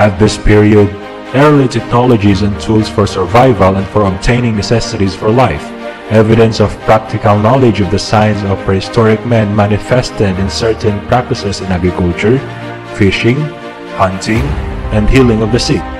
At this period, early technologies and tools for survival and for obtaining necessities for life, evidence of practical knowledge of the science of prehistoric men manifested in certain practices in agriculture, fishing, hunting, and healing of the sick.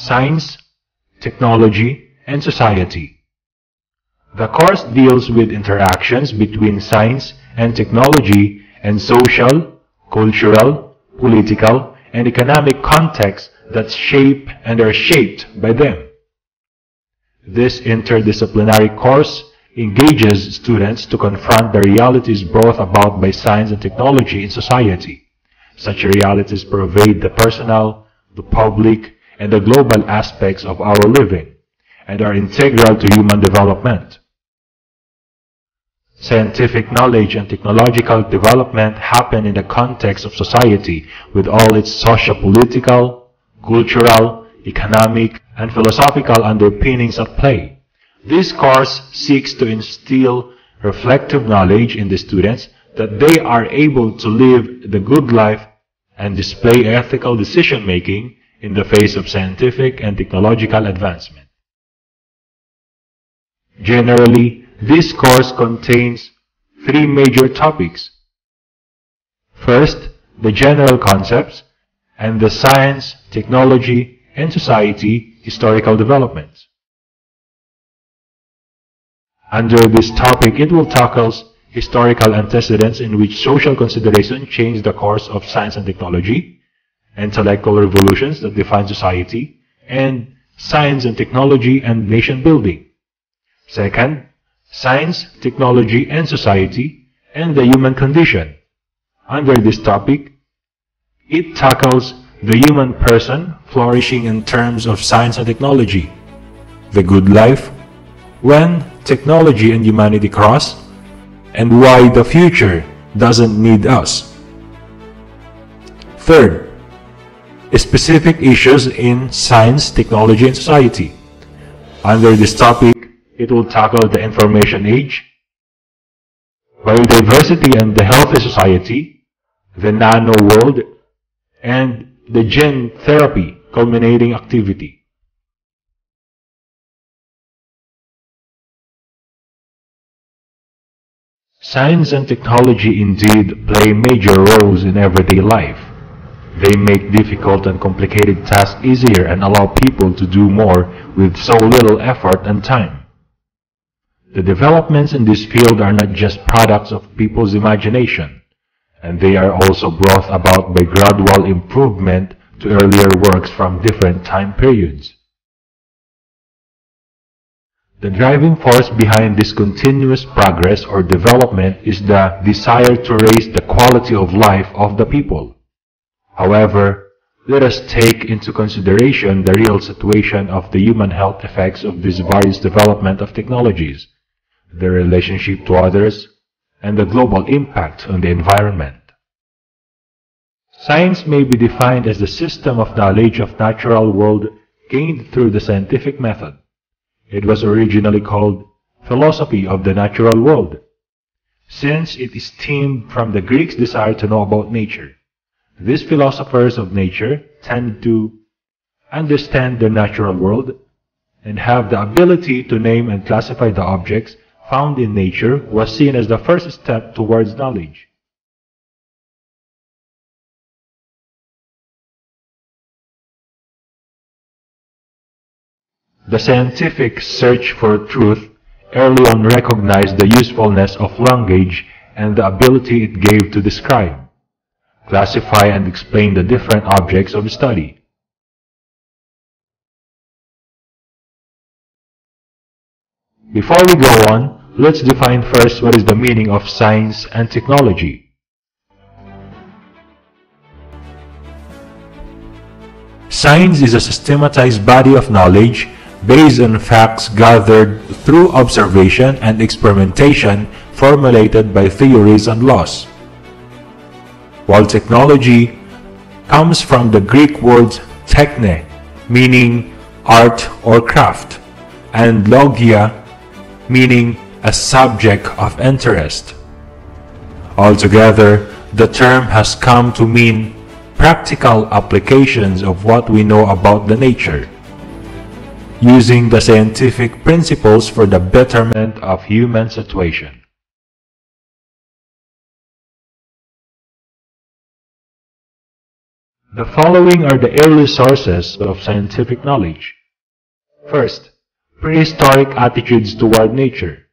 Science, Technology, and Society The course deals with interactions between science and technology and social, cultural, political, and economic contexts that shape and are shaped by them. This interdisciplinary course engages students to confront the realities brought about by science and technology in society. Such realities pervade the personal, the public, and the global aspects of our living, and are integral to human development. Scientific knowledge and technological development happen in the context of society with all its socio-political, cultural, economic, and philosophical underpinnings at play. This course seeks to instill reflective knowledge in the students that they are able to live the good life and display ethical decision making in the face of scientific and technological advancement. Generally, this course contains three major topics. First, the general concepts and the science, technology, and society historical developments. Under this topic, it will tackle historical antecedents in which social consideration changed the course of science and technology, intellectual revolutions that define society, and science and technology and nation building. Second, science, technology, and society, and the human condition. Under this topic, it tackles the human person flourishing in terms of science and technology, the good life, when technology and humanity cross, and why the future doesn't need us. Third, specific issues in science, technology, and society. Under this topic, it will tackle the information age, biodiversity and the healthy society, the nano world, and the gene therapy culminating activity. Science and technology indeed play major roles in everyday life. They make difficult and complicated tasks easier and allow people to do more with so little effort and time. The developments in this field are not just products of people's imagination, and they are also brought about by gradual improvement to earlier works from different time periods. The driving force behind this continuous progress or development is the desire to raise the quality of life of the people. However, let us take into consideration the real situation of the human health effects of this various development of technologies, their relationship to others, and the global impact on the environment. Science may be defined as the system of knowledge of natural world gained through the scientific method. It was originally called philosophy of the natural world, since it stemmed from the Greeks' desire to know about nature. These philosophers of nature tend to understand the natural world and have the ability to name and classify the objects found in nature was seen as the first step towards knowledge. The scientific search for truth early on recognized the usefulness of language and the ability it gave to describe classify and explain the different objects of study. Before we go on, let's define first what is the meaning of science and technology. Science is a systematized body of knowledge based on facts gathered through observation and experimentation formulated by theories and laws. While technology comes from the Greek words techne, meaning art or craft, and logia, meaning a subject of interest. Altogether, the term has come to mean practical applications of what we know about the nature, using the scientific principles for the betterment of human situation. The following are the early sources of scientific knowledge. First, prehistoric attitudes toward nature.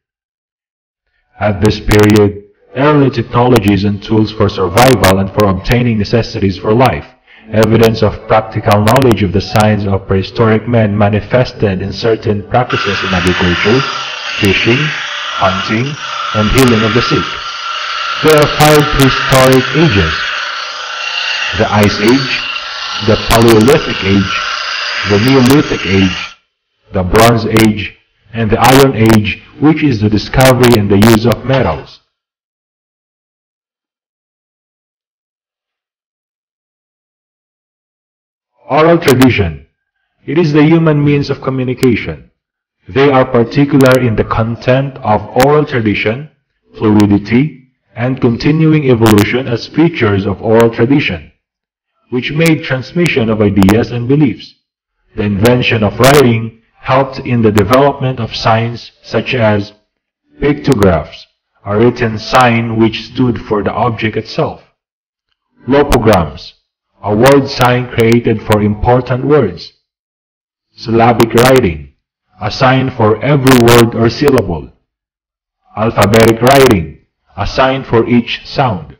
At this period, early technologies and tools for survival and for obtaining necessities for life, evidence of practical knowledge of the signs of prehistoric men manifested in certain practices in agriculture, fishing, hunting, and healing of the sick. There are five prehistoric ages the Ice Age, the Paleolithic Age, the Neolithic Age, the Bronze Age, and the Iron Age, which is the discovery and the use of metals. Oral tradition. It is the human means of communication. They are particular in the content of oral tradition, fluidity, and continuing evolution as features of oral tradition which made transmission of ideas and beliefs. The invention of writing helped in the development of signs such as pictographs, a written sign which stood for the object itself. Logograms, a word sign created for important words. Syllabic writing, a sign for every word or syllable. Alphabetic writing, a sign for each sound.